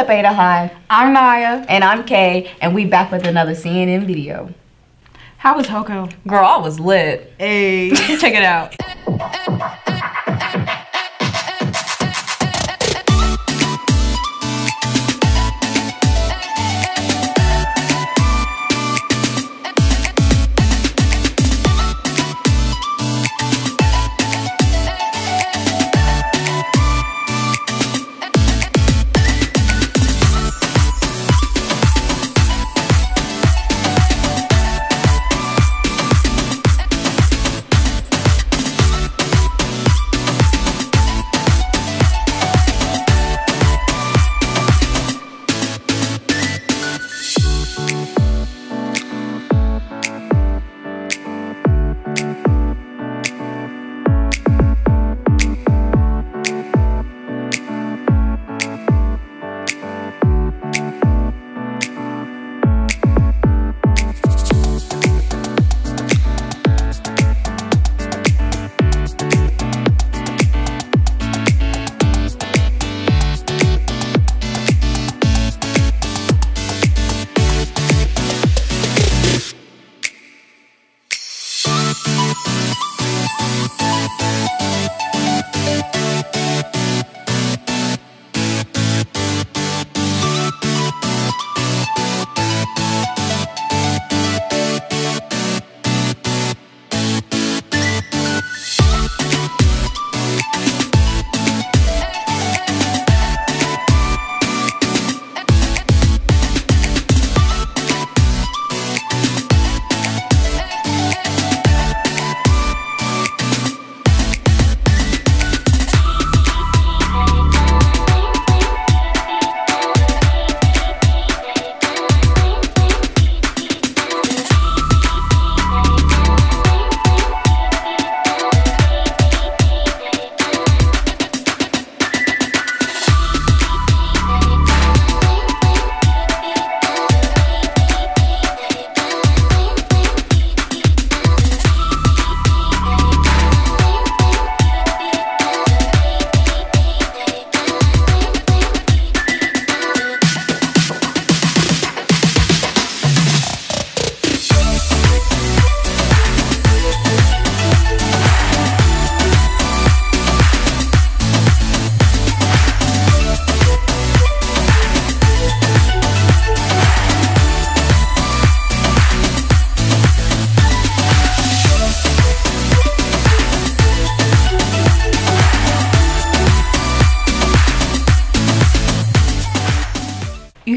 What's up, Ada High? I'm Naya. And I'm Kay, and we back with another CNN video. How was Hoko? Girl, I was lit. Hey, check it out.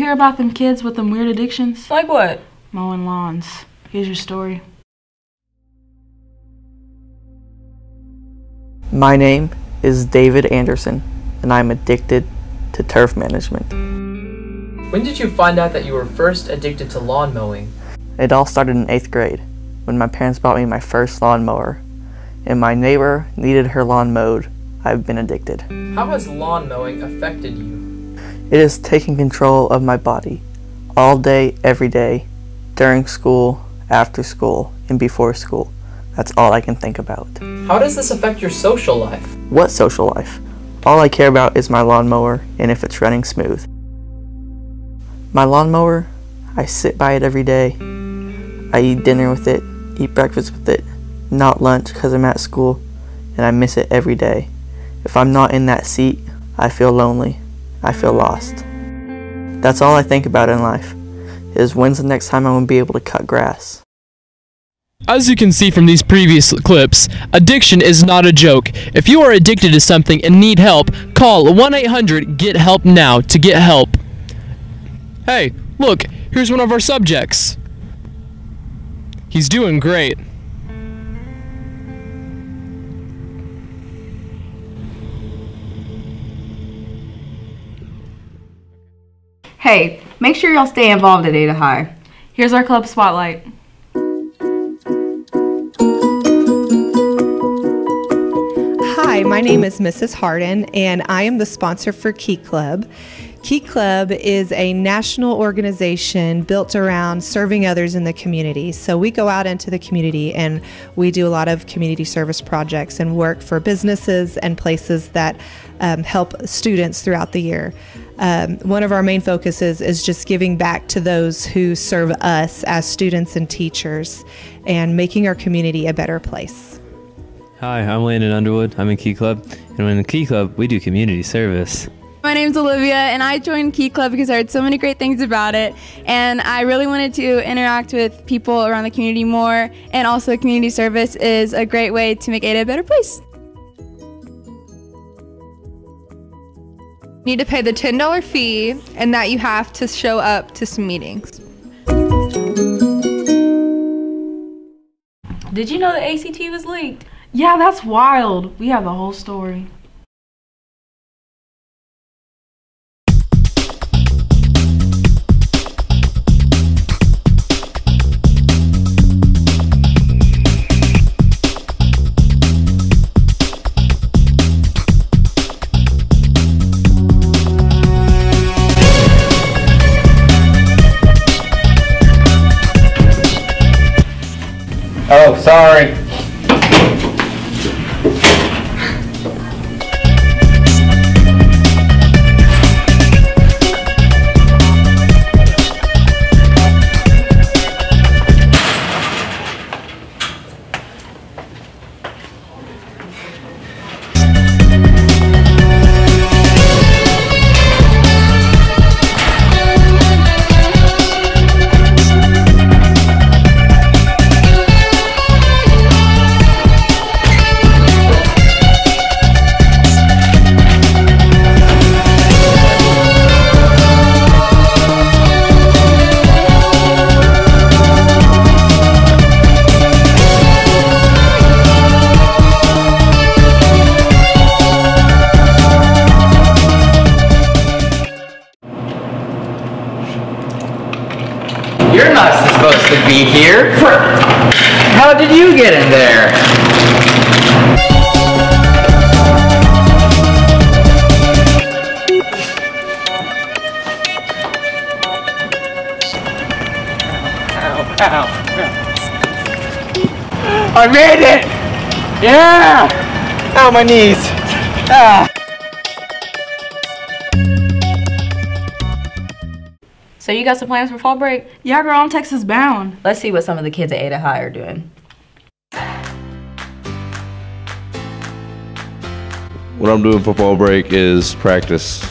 hear about them kids with them weird addictions? Like what? Mowing lawns. Here's your story. My name is David Anderson, and I'm addicted to turf management. When did you find out that you were first addicted to lawn mowing? It all started in eighth grade when my parents bought me my first lawn mower, and my neighbor needed her lawn mowed. I've been addicted. How has lawn mowing affected you? It taking control of my body all day, every day, during school, after school, and before school. That's all I can think about. How does this affect your social life? What social life? All I care about is my lawnmower and if it's running smooth. My lawnmower, I sit by it every day. I eat dinner with it, eat breakfast with it, not lunch because I'm at school, and I miss it every day. If I'm not in that seat, I feel lonely. I feel lost. That's all I think about in life, is when's the next time I'm going to be able to cut grass. As you can see from these previous clips, addiction is not a joke. If you are addicted to something and need help, call 1-800-GET-HELP NOW to get help. Hey, look, here's one of our subjects. He's doing great. Hey, make sure y'all stay involved at Ada High. Here's our club spotlight. My name is Mrs. Harden, and I am the sponsor for Key Club. Key Club is a national organization built around serving others in the community. So we go out into the community and we do a lot of community service projects and work for businesses and places that um, help students throughout the year. Um, one of our main focuses is just giving back to those who serve us as students and teachers and making our community a better place. Hi, I'm Landon Underwood. I'm in Key Club, and in the Key Club, we do community service. My name's Olivia, and I joined Key Club because I heard so many great things about it, and I really wanted to interact with people around the community more. And also, community service is a great way to make Ada a better place. You need to pay the $10 fee, and that you have to show up to some meetings. Did you know the ACT was leaked? Yeah, that's wild. We have the whole story. Oh, sorry. You're not supposed to be here. How did you get in there? Ow, ow. I made it! Yeah! Ow, my knees! Ah! So you got some plans for fall break? Yeah, girl, I'm Texas bound. Let's see what some of the kids at Ada High are doing. What I'm doing for fall break is practice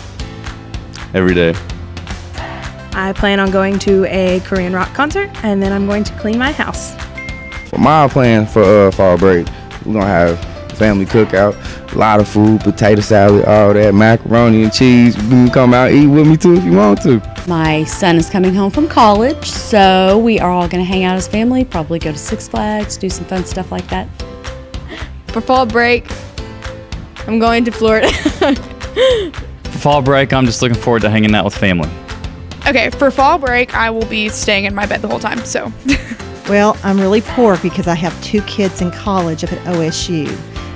every day. I plan on going to a Korean rock concert and then I'm going to clean my house. For my plan for uh, fall break, we're gonna have family cookout, a lot of food, potato salad, all that, macaroni and cheese. You can come out eat with me too if you want to. My son is coming home from college, so we are all going to hang out as family, probably go to Six Flags, do some fun stuff like that. For fall break, I'm going to Florida. For fall break, I'm just looking forward to hanging out with family. Okay, for fall break, I will be staying in my bed the whole time, so. Well, I'm really poor because I have two kids in college up at OSU.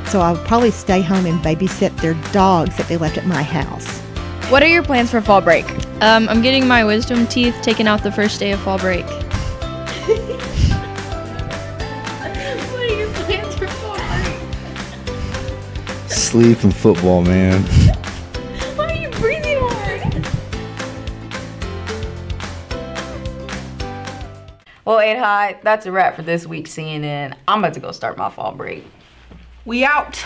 So I'll probably stay home and babysit their dogs that they left at my house. What are your plans for fall break? Um, I'm getting my wisdom teeth taken out the first day of fall break. What are your plans for fall break? Sleep and football, man. Why are you breathing hard? Well, Ada High, that's a wrap for this week's CNN. I'm about to go start my fall break. We out.